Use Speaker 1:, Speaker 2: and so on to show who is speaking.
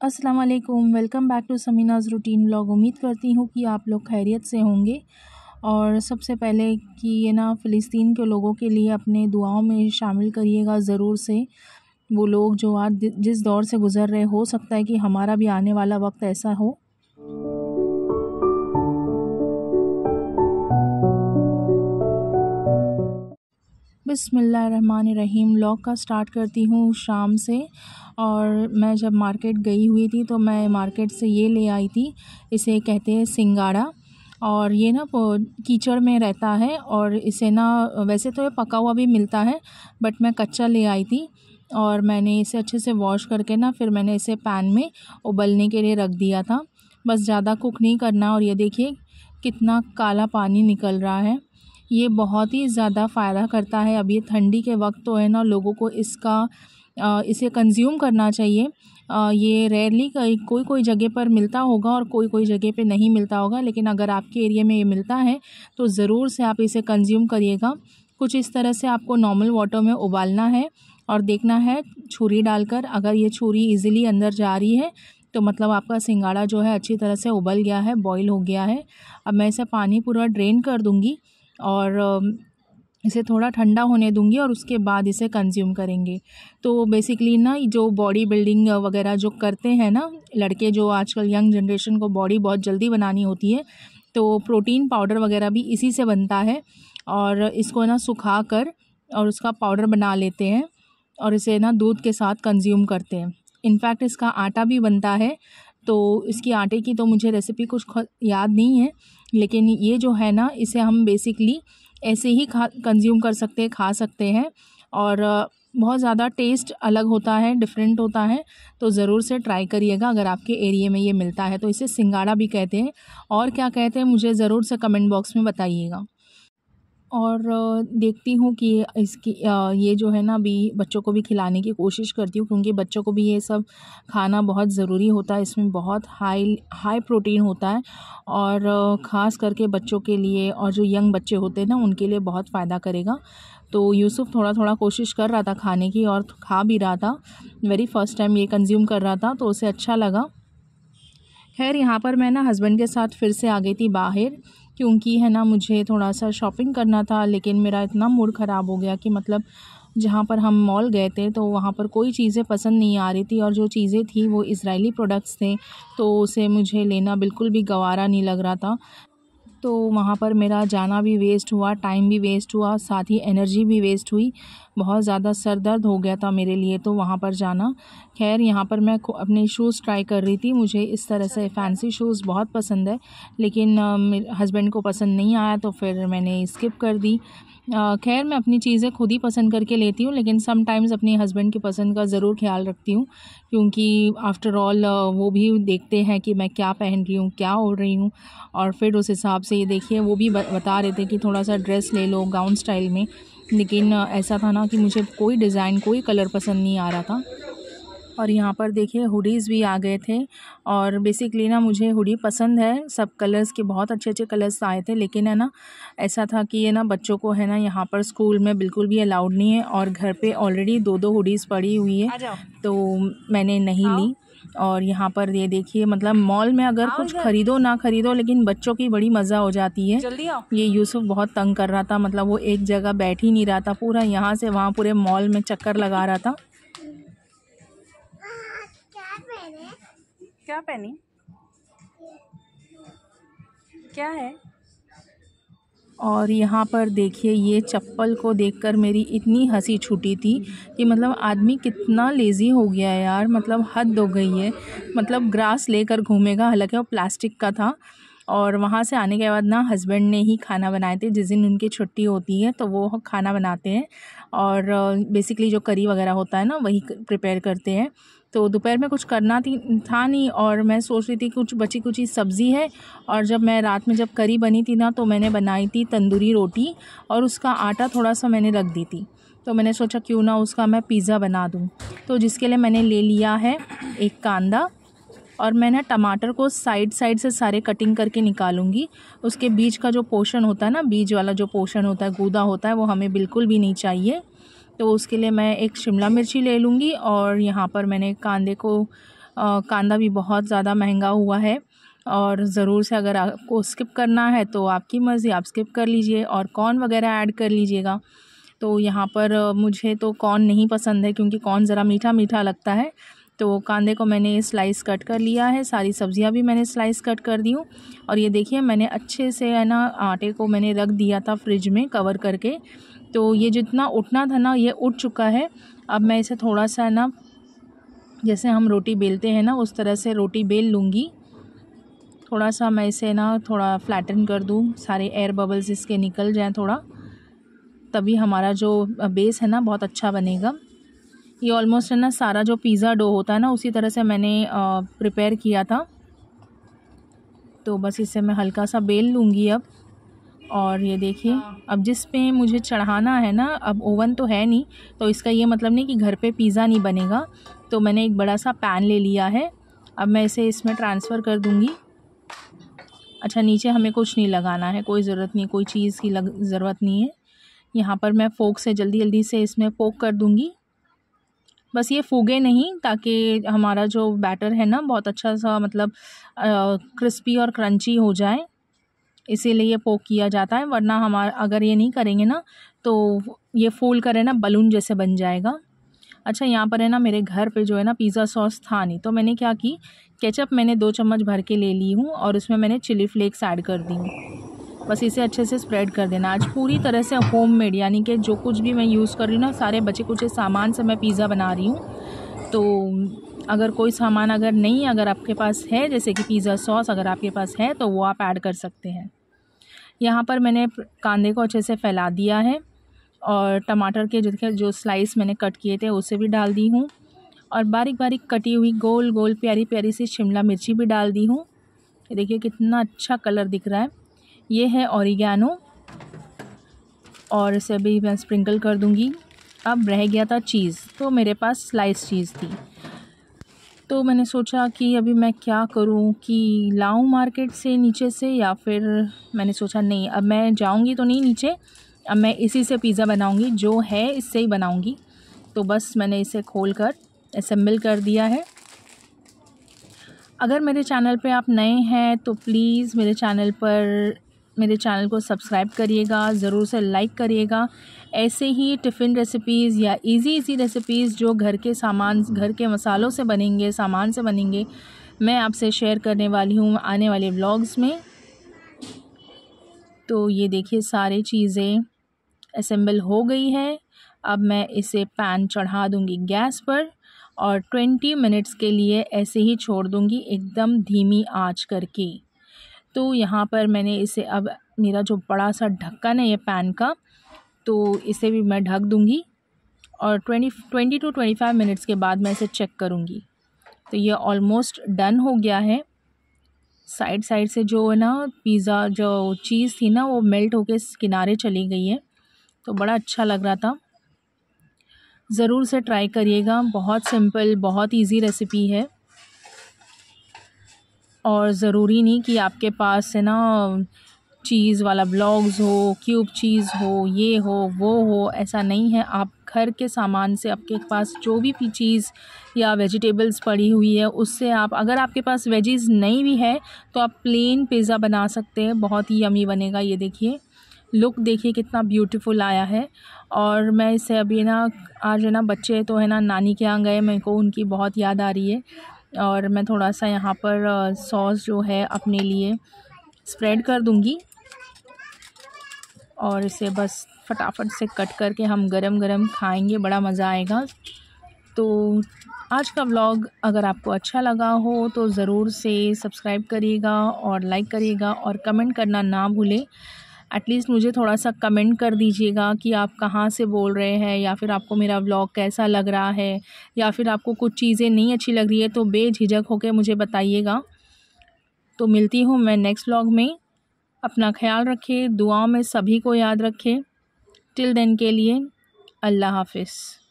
Speaker 1: अस्सलाम वालेकुम welcome back to Samina's routine blog उम्मीद करती हूँ कि आप लोग खैरियत से होंगे। और सबसे पहले कि ये ना, फ़िलिस्तीन के लोगों के लिए अपने दुआओं में शामिल करिएगा ज़रूर से। वो लोग जो आज जिस दौर से गुज़र रहे, हो सकता है कि हमारा भी आने वाला वक्त ऐसा हो। बिसमीम लॉग का स्टार्ट करती हूँ शाम से। और मैं जब मार्केट गई हुई थी तो मैं मार्केट से ये ले आई थी। इसे कहते हैं सिंगाड़ा। और ये ना कीचड़ में रहता है और इसे ना, वैसे तो ये पका हुआ भी मिलता है बट मैं कच्चा ले आई थी। और मैंने इसे अच्छे से वॉश करके ना, फिर मैंने इसे पैन में उबलने के लिए रख दिया था। बस ज़्यादा कुक नहीं करना। और ये देखिए कितना काला पानी निकल रहा है। ये बहुत ही ज़्यादा फ़ायदा करता है। अब ये ठंडी के वक्त तो है ना, लोगों को इसका इसे कंज्यूम करना चाहिए। ये रेयरली कोई कोई जगह पर मिलता होगा और कोई कोई जगह पे नहीं मिलता होगा, लेकिन अगर आपके एरिया में ये मिलता है तो ज़रूर से आप इसे कंज्यूम करिएगा। कुछ इस तरह से आपको नॉर्मल वाटर में उबालना है और देखना है, छुरी डालकर अगर ये छुरी इजीली अंदर जा रही है तो मतलब आपका सिंगाड़ा जो है अच्छी तरह से उबल गया है बॉईल हो गया है। अब मैं इसे पानी पूरा ड्रेन कर दूँगी। और इसे थोड़ा ठंडा होने दूँगी और उसके बाद इसे कंज्यूम करेंगे। तो बेसिकली ना, जो बॉडी बिल्डिंग वगैरह जो करते हैं ना, लड़के जो आजकल यंग जनरेशन को बॉडी बहुत जल्दी बनानी होती है तो प्रोटीन पाउडर वगैरह भी इसी से बनता है और इसको ना सुखा कर और उसका पाउडर बना लेते हैं और इसे ना दूध के साथ कंज्यूम करते हैं। इनफैक्ट इसका आटा भी बनता है तो इसकी आटे की तो मुझे रेसिपी कुछ याद नहीं है, लेकिन ये जो है ना, इसे हम बेसिकली ऐसे ही खा कंज्यूम कर सकते खा सकते हैं और बहुत ज़्यादा टेस्ट अलग होता है डिफरेंट होता है तो ज़रूर से ट्राई करिएगा अगर आपके एरिए में ये मिलता है। तो इसे सिंगाड़ा भी कहते हैं और क्या कहते हैं मुझे ज़रूर से कमेंट बॉक्स में बताइएगा। और देखती हूँ कि इसकी ये जो है ना अभी बच्चों को भी खिलाने की कोशिश करती हूँ, क्योंकि बच्चों को भी ये सब खाना बहुत ज़रूरी होता है। इसमें बहुत हाई हाई प्रोटीन होता है और ख़ास करके बच्चों के लिए और जो यंग बच्चे होते हैं ना, उनके लिए बहुत फ़ायदा करेगा। तो यूसुफ थोड़ा थोड़ा कोशिश कर रहा था खाने की और खा भी रहा था। वेरी फ़र्स्ट टाइम ये कंज्यूम कर रहा था तो उसे अच्छा लगा। खैर, यहाँ पर मैं ना हस्बैंड के साथ फिर से आ गई थी बाहर। क्योंकि, है ना, मुझे थोड़ा सा शॉपिंग करना था, लेकिन मेरा इतना मूड ख़राब हो गया कि मतलब जहाँ पर हम मॉल गए थे तो वहाँ पर कोई चीज़ें पसंद नहीं आ रही थी और जो चीज़ें थी वो इसराइली प्रोडक्ट्स थे तो उसे मुझे लेना बिल्कुल भी गवारा नहीं लग रहा था। तो वहाँ पर मेरा जाना भी वेस्ट हुआ टाइम भी वेस्ट हुआ, साथ ही एनर्जी भी वेस्ट हुई। बहुत ज़्यादा सर दर्द हो गया था मेरे लिए तो वहाँ पर जाना। खैर, यहाँ पर मैं अपने शूज़ ट्राई कर रही थी। मुझे इस तरह से फैंसी शूज़ बहुत पसंद है, लेकिन हस्बैंड को पसंद नहीं आया तो फिर मैंने स्किप कर दी। खैर, मैं अपनी चीज़ें खुद ही पसंद करके लेती हूँ, लेकिन समटाइम्स अपने हस्बैंड की पसंद का ज़रूर ख्याल रखती हूँ, क्योंकि आफ्टर ऑल वो भी देखते हैं कि मैं क्या पहन रही हूँ, क्या ओढ़ रही हूँ, और फिर उस हिसाब से ये देखिए, वो भी बता रहे थे कि थोड़ा सा ड्रेस ले लो गाउन स्टाइल में, लेकिन ऐसा था ना कि मुझे कोई डिज़ाइन कोई कलर पसंद नहीं आ रहा था। और यहाँ पर देखिए हुडीज़ भी आ गए थे। और बेसिकली ना मुझे हुडी पसंद है। सब कलर्स के बहुत अच्छे अच्छे कलर्स आए थे लेकिन है ना ऐसा था कि ये ना बच्चों को है ना यहाँ पर स्कूल में बिल्कुल भी अलाउड नहीं है और घर पे ऑलरेडी दो दो हुडीज़ पड़ी हुई है। तो मैंने नहीं ली। और यहाँ पर ये देखिए मतलब मॉल में अगर कुछ ख़रीदो ना ख़रीदो लेकिन बच्चों की बड़ी मज़ा हो जाती है। ये यूसुफ बहुत तंग कर रहा था मतलब वो एक जगह बैठ ही नहीं रहा था पूरा यहाँ से वहाँ पूरे मॉल में चक्कर लगा रहा था। क्या पहनी? क्या है? और यहाँ पर देखिए, ये चप्पल को देखकर मेरी इतनी हँसी छूटी थी कि मतलब आदमी कितना लेज़ी हो गया है यार। मतलब हद हो गई है। मतलब ग्रास लेकर घूमेगा, हालाँकि वो प्लास्टिक का था। और वहाँ से आने के बाद ना हस्बैंड ने ही खाना बनाए थे। जिस दिन उनकी छुट्टी होती है तो वो खाना बनाते हैं। और बेसिकली जो करी वगैरह होता है ना, वही प्रिपेयर करते हैं। तो दोपहर में कुछ करना थी, था नहीं और मैं सोच रही थी कुछ बची कुची सब्ज़ी है और जब मैं रात में जब करी बनी थी ना तो मैंने बनाई थी तंदूरी रोटी और उसका आटा थोड़ा सा मैंने रख दी थी। तो मैंने सोचा क्यों ना उसका मैं पिज़्ज़ा बना दूँ। तो जिसके लिए मैंने ले लिया है एक कांदा और मैं ना टमाटर को साइड साइड से सारे कटिंग करके निकालूँगी। उसके बीज का जो पोर्शन होता है ना, बीज वाला जो पोर्शन होता है, गूदा होता है, वो हमें बिल्कुल भी नहीं चाहिए। तो उसके लिए मैं एक शिमला मिर्ची ले लूँगी और यहाँ पर मैंने कांदे को आ, कांदा भी बहुत ज़्यादा महँगा हुआ है और ज़रूर से अगर आपको स्किप करना है तो आपकी मर्ज़ी आप स्किप कर लीजिए और कॉर्न वगैरह ऐड कर लीजिएगा। तो यहाँ पर मुझे तो कॉर्न नहीं पसंद है क्योंकि कॉर्न ज़रा मीठा मीठा लगता है। तो कांदे को मैंने स्लाइस कट कर लिया है सारी सब्ज़ियाँ भी मैंने स्लाइस कट कर दी हूँ। और ये देखिए मैंने अच्छे से है ना आटे को मैंने रख दिया था फ्रिज में कवर करके। तो ये जितना उठना था ना, ये उठ चुका है। अब मैं इसे थोड़ा सा ना, जैसे हम रोटी बेलते हैं ना, उस तरह से रोटी बेल लूँगी। थोड़ा सा मैं इसे ना, थोड़ा फ्लैटन कर दूँ, सारे एयर बबल्स इसके निकल जाएँ थोड़ा। तभी हमारा जो बेस है ना, बहुत अच्छा बनेगा। ये ऑलमोस्ट है ना, सारा जो पिज़्ज़ा डो होता है ना, उसी तरह से मैंने प्रिपेयर किया था। तो बस इसे मैं हल्का सा बेल लूँगी अब। और ये देखिए हाँ। अब जिस पे मुझे चढ़ाना है ना अब ओवन तो है नहीं तो इसका ये मतलब नहीं कि घर पे पिज़्ज़ा नहीं बनेगा तो मैंने एक बड़ा सा पैन ले लिया है। अब मैं इसे इसमें ट्रांसफ़र कर दूँगी। अच्छा नीचे हमें कुछ नहीं लगाना है कोई ज़रूरत नहीं कोई चीज़ की लग ज़रूरत नहीं है। यहाँ पर मैं फोक से जल्दी जल्दी से इसमें पोक कर दूँगी। बस ये फूगे नहीं ताकि हमारा जो बैटर है ना बहुत अच्छा सा मतलब क्रिस्पी और क्रंची हो जाए। इसीलिए पोक किया जाता है, वरना हमारा, अगर ये नहीं करेंगे ना तो ये फूल करे ना बलून जैसे बन जाएगा। अच्छा यहाँ पर है ना, मेरे घर पे जो है ना पिज़्ज़ा सॉस था नहीं तो मैंने क्या की केचप मैंने दो चम्मच भर के ले ली हूँ और उसमें मैंने चिली फ्लेक्स ऐड कर दी हूँ। बस इसे अच्छे से स्प्रेड कर देना। आज पूरी तरह से होम मेड यानी कि जो कुछ भी मैं यूज़ कर रही हूँ ना, सारे बचे कुछ सामान से मैं पिज़्ज़ा बना रही हूँ। तो अगर कोई सामान अगर नहीं अगर आपके पास है, जैसे कि पिज़्ज़ा सॉस अगर आपके पास है तो वो आप ऐड कर सकते हैं। यहाँ पर मैंने कांदे को अच्छे से फैला दिया है और टमाटर के जो जो स्लाइस मैंने कट किए थे, उसे भी डाल दी हूँ। और बारीक बारीक कटी हुई गोल गोल प्यारी प्यारी सी शिमला मिर्ची भी डाल दी हूँ। देखिए कितना अच्छा कलर दिख रहा है। ये है औरिगैनो और इसे भी मैं स्प्रिंकल कर दूँगी। अब रह गया था चीज़ तो मेरे पास स्लाइस चीज़ थी। तो मैंने सोचा कि अभी मैं क्या करूँ? कि लाऊं मार्केट से नीचे से या फिर मैंने सोचा, नहीं, अब मैं जाऊँगी तो नहीं नीचे, अब मैं इसी से पिज़्ज़ा बनाऊँगी, जो है इससे ही बनाऊँगी। तो बस मैंने इसे खोल कर असम्बल कर दिया है। अगर मेरे चैनल पे आप नए हैं तो प्लीज़ मेरे चैनल पर मेरे चैनल को सब्सक्राइब करिएगा, ज़रूर से लाइक करिएगा। ऐसे ही टिफ़िन रेसिपीज़ या इजी इजी रेसिपीज़ जो घर के सामान, घर के मसालों से बनेंगे, सामान से बनेंगे, मैं आपसे शेयर करने वाली हूँ आने वाले व्लॉग्स में। तो ये देखिए सारी चीज़ें असेंबल हो गई है। अब मैं इसे पैन चढ़ा दूँगी गैस पर और ट्वेंटी मिनट्स के लिए ऐसे ही छोड़ दूँगी एकदम धीमी आँच करके। तो यहाँ पर मैंने इसे अब, मेरा जो बड़ा सा ढक्कन है ये पैन का तो इसे भी मैं ढक दूँगी और twenty twenty to twenty five minutes के बाद मैं इसे चेक करूँगी। तो ये ऑलमोस्ट डन हो गया है। साइड साइड से जो है ना, पिज़्ज़ा जो चीज़ थी ना, वो मेल्ट होके किनारे चली गई है। तो बड़ा अच्छा लग रहा था। ज़रूर से ट्राई करिएगा। बहुत सिंपल, बहुत इजी रेसिपी है। और ज़रूरी नहीं कि आपके पास है ना, चीज़ वाला ब्लॉग्स हो, क्यूब चीज़ हो, ये हो, वो हो, ऐसा नहीं है। आप घर के सामान से आपके पास जो भी भी चीज़ या वेजिटेबल्स पड़ी हुई है, उससे आप, अगर आपके पास वेजीज़ नहीं भी है तो आप प्लेन पिज़्ज़ा बना सकते हैं। बहुत ही यमी बनेगा ये देखिए। लुक देखिए कितना ब्यूटीफुल आया है। और मैं इसे अभी ना, आज है ना बच्चे तो है ना, नानी के यहाँ गए, मेरे को उनकी बहुत याद आ रही है। और मैं थोड़ा सा यहाँ पर सॉस जो है अपने लिए स्प्रेड कर दूँगी। और इसे बस फटाफट से कट करके हम गरम गरम खाएँगे, बड़ा मज़ा आएगा। तो आज का व्लॉग अगर आपको अच्छा लगा हो तो ज़रूर से सब्सक्राइब करिएगा और लाइक करिएगा और कमेंट करना ना भूलें। एटलीस्ट मुझे थोड़ा सा कमेंट कर दीजिएगा कि आप कहाँ से बोल रहे हैं या फिर आपको मेरा व्लॉग कैसा लग रहा है या फिर आपको कुछ चीज़ें नहीं अच्छी लग रही है तो बेझिझक होकर मुझे बताइएगा। तो मिलती हूँ मैं नेक्स्ट व्लॉग में। अपना ख्याल रखें, दुआओं में सभी को याद रखें। टिल देन के लिए, अल्लाह हाफिज़।